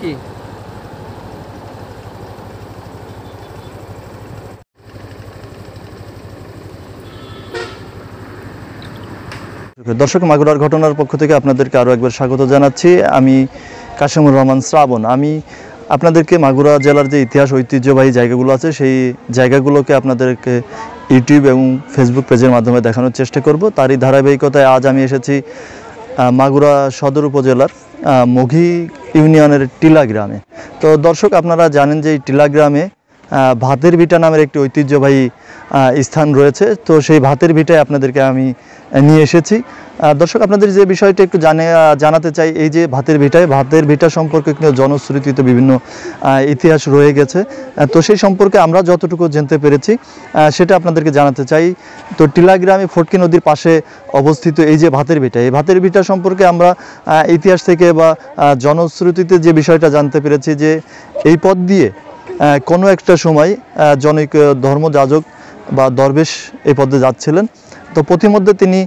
কি? দর্শক, মাগুরার ঘটনার পক্ষ থেকে আপনাদেরকে আরও একবার স্বাগত জানাচ্ছি। আমি কাশিমুর রহমান শ্রাবণ। আমি আপনাদেরকে মাগুরা জেলার যে ইতিহাস, ঐতিহ্যবাহী জায়গাগুলো আছে, সেই জায়গাগুলোকে আপনাদেরকে ইউটিউব এবং ফেসবুক পেজের মাধ্যমে দেখানোর চেষ্টা করব। তারই ধারাবাহিকতায় আজ আমি এসেছি মাগুরা সদর উপজেলার মঘি ইউনিয়নের টিলা গ্রামে। তো দর্শক আপনারা জানেন যে এই টিলা গ্রামে ভাতের ভিটা নামের একটি ঐতিহ্যবাহী স্থান রয়েছে। তো সেই ভাতের ভিটায় আপনাদেরকে আমি নিয়ে এসেছি। দর্শক, আপনাদের যে বিষয়টা একটু জানে জানাতে চাই, এই যে ভাতের ভিটায়, ভাতের ভিটা সম্পর্কে কিন্তু জনশ্রুতিতে বিভিন্ন ইতিহাস রয়ে গেছে। তো সেই সম্পর্কে আমরা যতটুকু জানতে পেরেছি সেটা আপনাদেরকে জানাতে চাই। তো টিলা গ্রামে ফটকি নদীর পাশে অবস্থিত এই যে ভাতের ভিটা, এই ভাতের ভিটা সম্পর্কে আমরা ইতিহাস থেকে বা জনশ্রুতিতে যে বিষয়টা জানতে পেরেছি যে এই পথ দিয়ে কোনো একটা সময় জনৈক ধর্মযাজক বা দরবেশ এই পদে যাচ্ছিলেন। তো প্রতিমধ্যে তিনি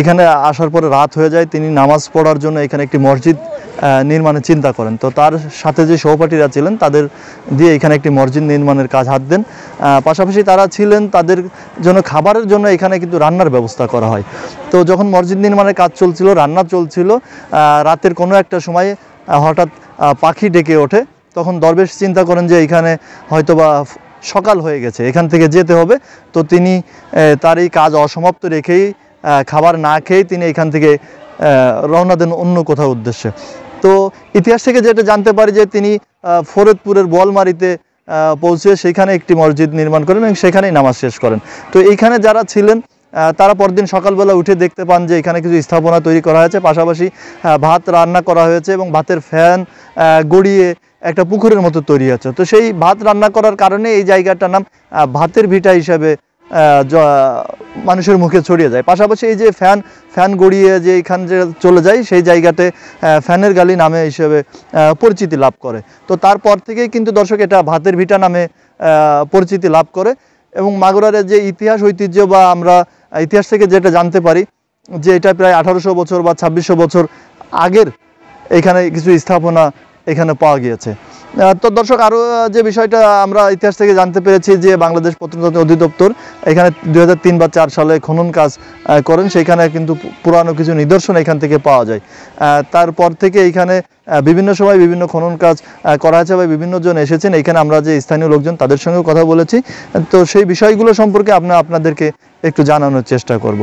এখানে আসার পরে রাত হয়ে যায়, তিনি নামাজ পড়ার জন্য এখানে একটি মসজিদ নির্মাণের চিন্তা করেন। তো তার সাথে যে সহপাঠীরা ছিলেন, তাদের দিয়ে এখানে একটি মসজিদ নির্মাণের কাজ হাত দেন। পাশাপাশি তারা ছিলেন, তাদের জন্য খাবারের জন্য এখানে কিন্তু রান্নার ব্যবস্থা করা হয়। তো যখন মসজিদ নির্মাণের কাজ চলছিল, রান্না চলছিল রাতের কোনো একটা সময় হঠাৎ পাখি ডেকে ওঠে। তখন দরবেশ চিন্তা করেন যে এখানে হয়তোবা সকাল হয়ে গেছে, এখান থেকে যেতে হবে। তো তিনি তার এই কাজ অসমাপ্ত রেখেই খাবার না খেয়েই তিনি এখান থেকে রওনা দেন অন্য কোথাও উদ্দেশ্যে। তো ইতিহাস থেকে যেটা জানতে পারি যে তিনি ফরিদপুরের বলমারিতে পৌঁছে সেখানে একটি মসজিদ নির্মাণ করেন এবং সেখানেই নামাজ শেষ করেন। তো এইখানে যারা ছিলেন তারা পরদিন সকালবেলা উঠে দেখতে পান যে এখানে কিছু স্থাপনা তৈরি করা হয়েছে। পাশাপাশি ভাত রান্না করা হয়েছে এবং ভাতের ফ্যান গড়িয়ে একটা পুকুরের মতো তৈরি আছে। তো সেই ভাত রান্না করার কারণে এই জায়গাটার নাম ভাতের ভিটা হিসাবে মানুষের মুখে ছড়িয়ে যায়। পাশাপাশি এই যে ফ্যান ফ্যান গড়িয়ে যে এখান যে চলে যায়, সেই জায়গাতে ফ্যানের গালি নামে হিসেবে পরিচিতি লাভ করে। তো তারপর থেকেই কিন্তু দর্শক এটা ভাতের ভিটা নামে পরিচিতি লাভ করে। এবং মাগুরারের যে ইতিহাস, ঐতিহ্য বা আমরা ইতিহাস থেকে যেটা জানতে পারি, যে এটা প্রায় আঠারোশো বছর বা ছাব্বিশশো বছর আগের এখানে কিছু স্থাপনা এখানে পাওয়া গিয়েছে। তো দর্শক আরও যে বিষয়টা আমরা ইতিহাস থেকে জানতে পেরেছি যে বাংলাদেশ প্রত্নতত্ত্ব অধিদপ্তর এখানে দুই হাজার তিন বা চার সালে খনন কাজ করেন। সেখানে কিন্তু পুরানো কিছু নিদর্শন এখান থেকে পাওয়া যায়। তারপর থেকে এখানে বিভিন্ন সময় বিভিন্ন খনন কাজ করা হয়েছে বা বিভিন্ন জন এসেছেন। এখানে আমরা যে স্থানীয় লোকজন, তাদের সঙ্গে কথা বলেছি। তো সেই বিষয়গুলো সম্পর্কে আমরা আপনাদেরকে একটু জানানোর চেষ্টা করব।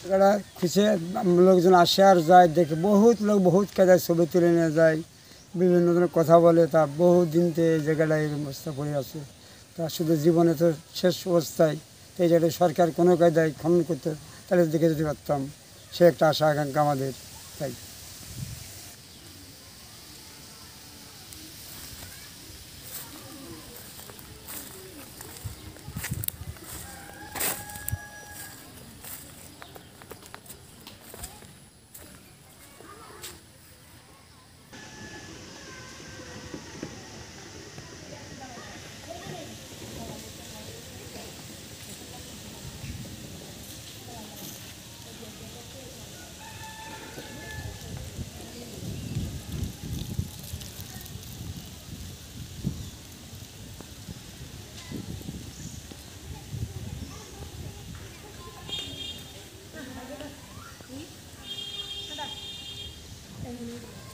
জায়গাটা খুঁজে লোকজন আসে আর যায় দেখে বহুত লোক বহুত কাজায় ছবি তুলে নিয়ে যায় বিভিন্ন ধরনের কথা বলে তা বহু দিন তো এই জায়গাটা এই অবস্থা পড়ে আছে তা শুধু জীবনে তো শেষ অবস্থায় এই জায়গায় সরকার কোনো কায়দায় খনন করতে তাহলে দেখে যেতে পারতাম। সে একটা আশা আকাঙ্ক্ষা আমাদের, তাই। Bye.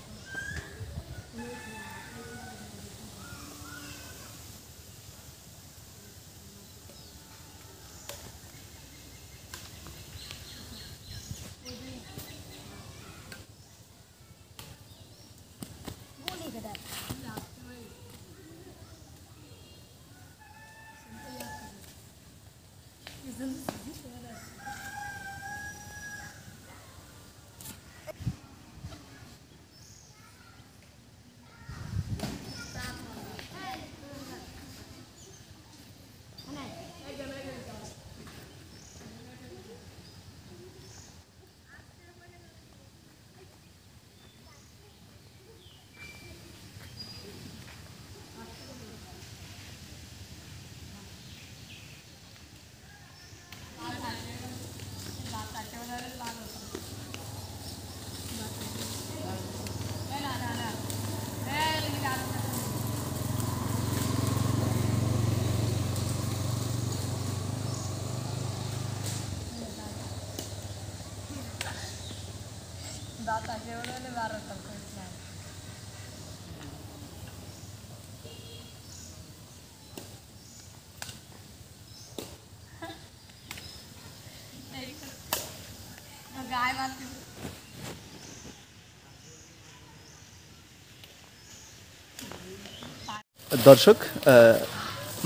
দর্শক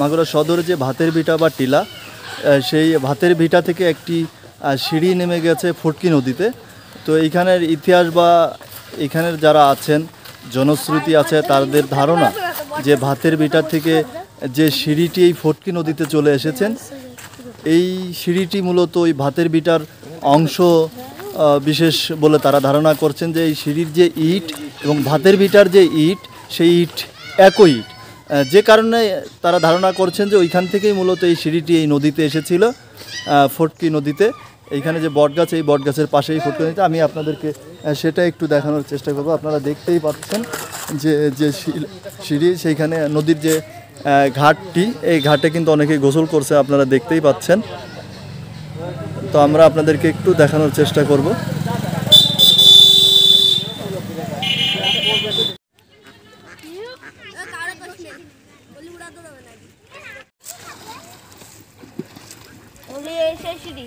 মাগুরা সদর যে ভাতের ভিটা বা টিলা সেই ভাতের ভিটা থেকে একটি সিঁড়ি নেমে গেছে ফটকি নদীতে। তো এইখানের ইতিহাস বা এখানের যারা আছেন, জনশ্রুতি আছে তাদের ধারণা যে ভাতের বিটার থেকে যে সিঁড়িটি এই ফটকি নদীতে চলে এসেছেন, এই সিঁড়িটি মূলত ওই ভাতের বিটার অংশ বিশেষ বলে তারা ধারণা করছেন যে এই সিঁড়ির যে ইট এবং ভাতের বিটার যে ইট, সেই ইট একই ইট। যে কারণে তারা ধারণা করছেন যে ওইখান থেকেই মূলত এই সিঁড়িটি এই নদীতে এসেছিল ফটকি নদীতে। এইখানে যে বটগাছ, এই বটগাছের পাশেই ফটকি নদীতে আমি আপনাদেরকে সেটা একটু দেখানোর চেষ্টা করব। আপনারা দেখতেই পাচ্ছেন যে যে সিঁড়ি, সেইখানে নদীর যে ঘাটটি, এই ঘাটে কিন্তু অনেকে গোসল করছে, আপনারা দেখতেই পাচ্ছেন। তো আমরা আপনাদেরকে একটু দেখানোর চেষ্টা করব। সিঁড়ি।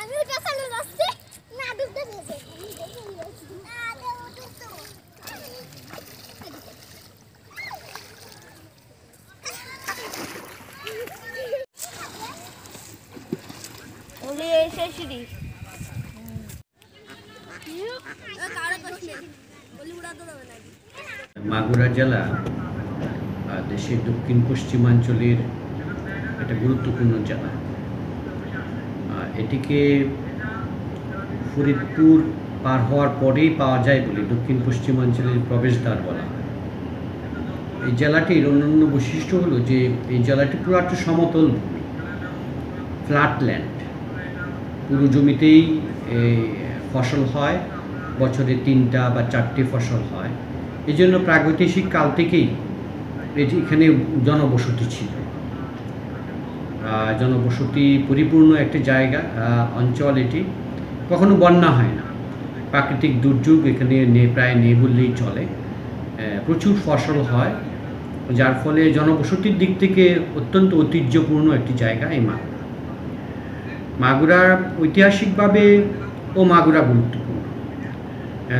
আমি ওটা চালু যাচ্ছি না ডুবতে গেছে ওলি সিঁড়ি মাগুরা জেলা দেশের দক্ষিণ পশ্চিমাঞ্চলের একটা গুরুত্বপূর্ণ জেলা। এটিকে ফরিদপুর পার হওয়ার পরেই পাওয়া যায় বলে দক্ষিণ পশ্চিমাঞ্চলের প্রবেশদ্বার বলা এই জেলাটির অন্যান্য বৈশিষ্ট্য হলো যে এই জেলাটি পুরো একটা সমতল ফ্ল্যাটল্যান্ড। পুরো জমিতেই ফসল হয়, বছরে তিনটা বা চারটে ফসল হয়। এই জন্য প্রাগৈতিহাসিক কাল থেকেই এটি এখানে জনবসতি ছিল। জনবসতি পরিপূর্ণ একটি জায়গা অঞ্চল এটি। কখনো বন্যা হয় না। প্রাকৃতিক দুর্যোগ এখানে প্রায় নেই বললেই চলে। প্রচুর ফসল হয়, যার ফলে জনবসতির দিক থেকে অত্যন্ত ঐতিহ্যপূর্ণ একটি জায়গা এই মাগুরা ঐতিহাসিকভাবে ও মাগুরা গুরুত্বপূর্ণ।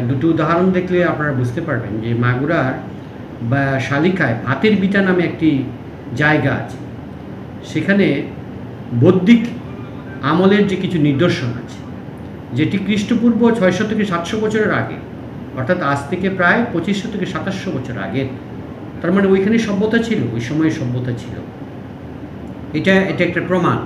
দুটো উদাহরণ দেখলে আপনারা বুঝতে পারবেন যে মাগুরার বা শালিকায় ভাতের বিটা নামে একটি জায়গা আছে। সেখানে বৌদ্ধিক আমলের যে কিছু নিদর্শন আছে, যেটি খ্রিস্টপূর্ব ছয়শো থেকে সাতশো বছরের আগে, অর্থাৎ আজ থেকে প্রায় পঁচিশশো থেকে সাতাশশো বছর আগে, তার মানে ওইখানে সভ্যতা ছিল, ওই সময়ে সভ্যতা ছিল। এটা এটা একটা প্রমাণ।